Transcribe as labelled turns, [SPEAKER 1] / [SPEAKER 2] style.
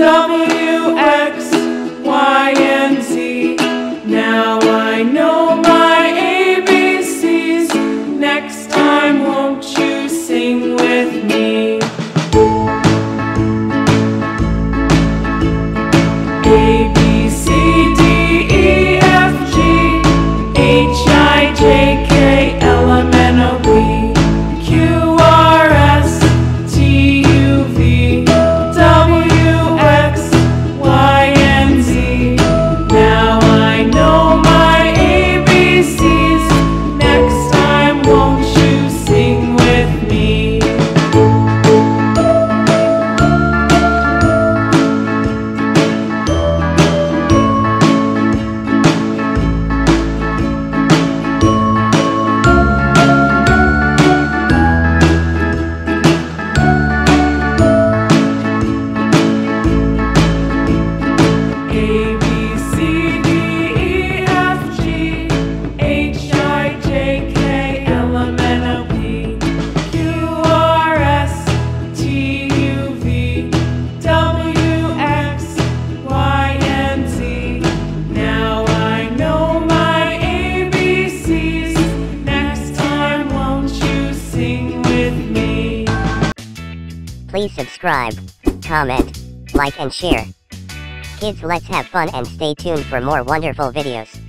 [SPEAKER 1] Tell me
[SPEAKER 2] Please subscribe, comment, like and share. Kids let's have fun and stay tuned for more wonderful videos.